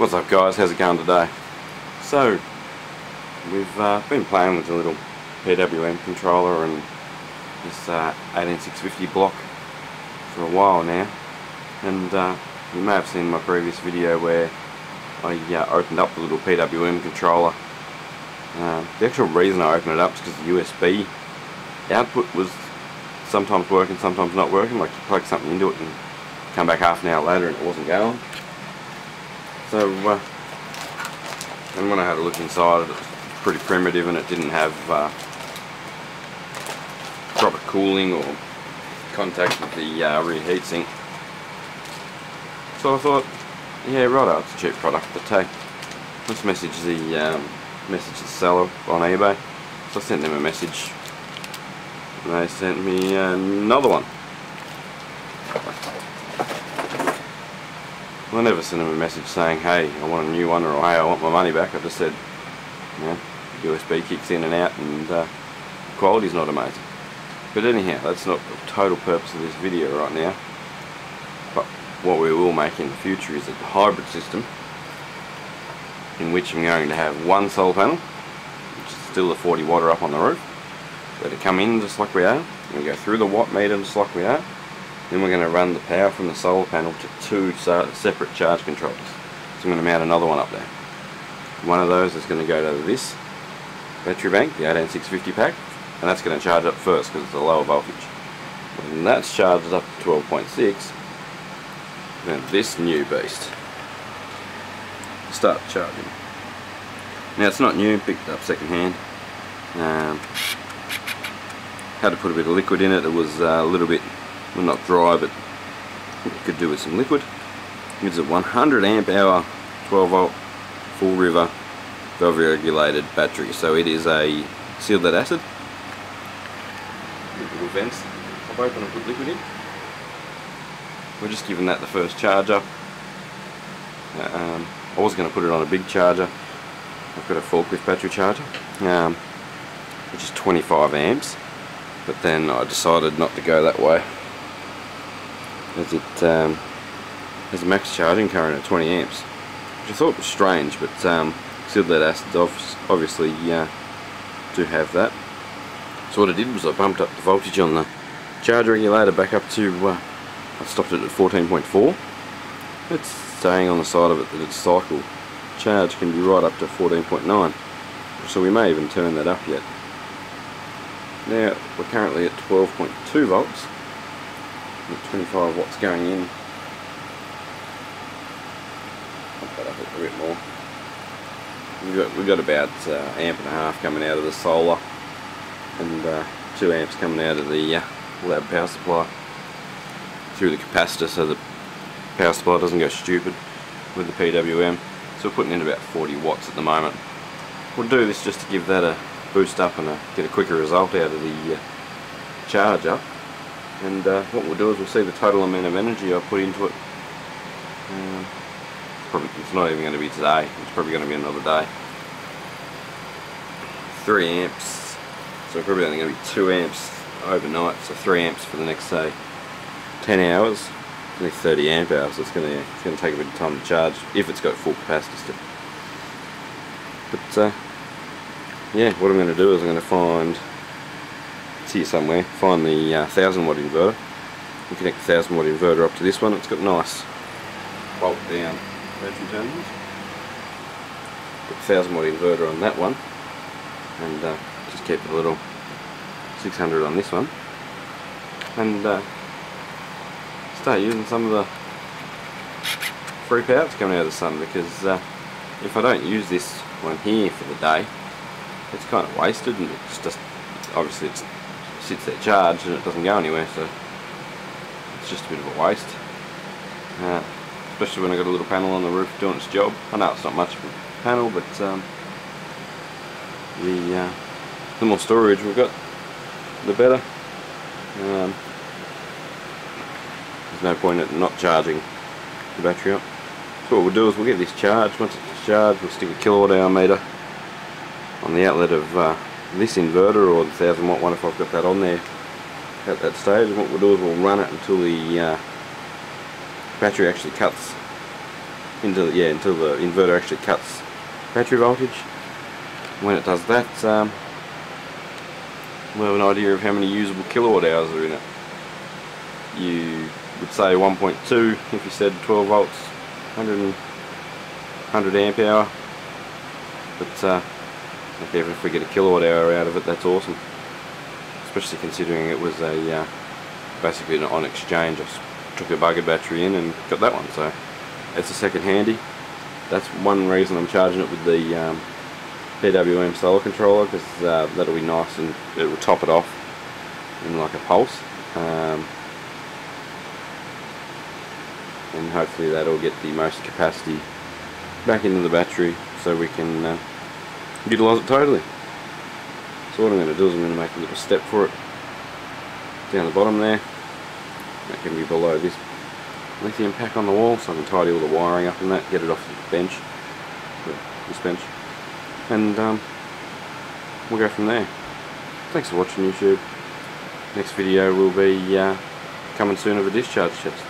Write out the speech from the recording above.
What's up guys, how's it going today? So, we've uh, been playing with the little PWM controller and this uh, 18650 block for a while now. And uh, you may have seen my previous video where I uh, opened up the little PWM controller. Uh, the actual reason I opened it up is because the USB output was sometimes working, sometimes not working. Like you plug something into it and come back half an hour later and it wasn't going so, uh, and when I had a look inside, it was pretty primitive and it didn't have uh, proper cooling or contact with the uh, rear heatsink. So I thought, yeah, right, it's a cheap product, but hey, let's message the um, message the seller on eBay. So I sent them a message, and they sent me another one. I never sent him a message saying, hey, I want a new one or hey, I want my money back. I just said, you know, USB kicks in and out and uh, quality's not amazing. But anyhow, that's not the total purpose of this video right now. But what we will make in the future is a hybrid system in which I'm going to have one solar panel, which is still the 40 watt up on the roof. Let it come in just like we are. We go through the watt meter just like we are then we're going to run the power from the solar panel to two separate charge controllers. So I'm going to mount another one up there. One of those is going to go to this battery bank, the 18650 pack, and that's going to charge up first because it's a lower voltage. When that's charged up to 12.6, then this new beast start charging. Now it's not new, picked up second hand. Um, had to put a bit of liquid in it, it was uh, a little bit well not dry but could do with some liquid. Gives a 100 amp hour 12 volt Fullriver valve regulated battery. So it is a sealed lead acid. Little vents. Pop open and put liquid in. We're just giving that the first charge up um, I was going to put it on a big charger. I've got a forklift battery charger. Um, which is 25 amps. But then I decided not to go that way as it um, has a max charging current at 20 amps? Which I thought was strange but um, sealed lead acids obviously uh, do have that. So what I did was I bumped up the voltage on the charge regulator back up to uh, I stopped it at 14.4 it's saying on the side of it that its cycle charge can be right up to 14.9 so we may even turn that up yet. Now we're currently at 12.2 volts 25 watts going in. Pump that up a bit more. We've got, we've got about uh, amp and a half coming out of the solar and uh, 2 amps coming out of the uh, lab power supply through the capacitor so the power supply doesn't go stupid with the PWM. So we're putting in about 40 watts at the moment. We'll do this just to give that a boost up and a, get a quicker result out of the uh, charger and uh, what we'll do is we'll see the total amount of energy I put into it. Um, probably it's not even going to be today. It's probably going to be another day. 3 amps. So probably only going to be 2 amps overnight. So 3 amps for the next say 10 hours. Only 30 amp hours. So it's going to it's going to take a bit of time to charge if it's got full capacity still. But uh, yeah what I'm going to do is I'm going to find here somewhere, find the uh, 1000 watt inverter and connect the 1000 watt inverter up to this one. It's got nice bolt down terminals. Put the 1000 watt inverter on that one and uh, just keep a little 600 on this one and uh, start using some of the free power that's coming out of the sun because uh, if I don't use this one here for the day it's kind of wasted and it's just obviously it's sits there charged and it doesn't go anywhere so it's just a bit of a waste. Uh, especially when I've got a little panel on the roof doing its job. I know it's not much of a panel but um, the, uh, the more storage we've got the better. Um, there's no point in not charging the battery up. So what we'll do is we'll get this charged. Once it's charged we'll stick a kilowatt hour meter on the outlet of uh, this inverter or the 1000 watt one if I've got that on there at that stage and what we'll do is we'll run it until the uh, battery actually cuts until yeah until the inverter actually cuts battery voltage. When it does that, um, we'll have an idea of how many usable kilowatt hours are in it. You would say 1.2 if you said 12 volts, 100, 100 amp hour. But uh, even if we get a kilowatt hour out of it, that's awesome. Especially considering it was a uh, basically an on exchange. I took a bugger battery in and got that one. So it's a second handy. That's one reason I'm charging it with the um, PWM solar controller because uh, that'll be nice and it will top it off in like a pulse. Um, and hopefully that'll get the most capacity back into the battery so we can uh, utilise it totally. So what I'm going to do is I'm going to make a little step for it down the bottom there. That can be below this lithium pack on the wall so I can tidy all the wiring up and that, get it off the bench, this bench, and um, we'll go from there. Thanks for watching YouTube. Next video will be uh, coming soon of a discharge test.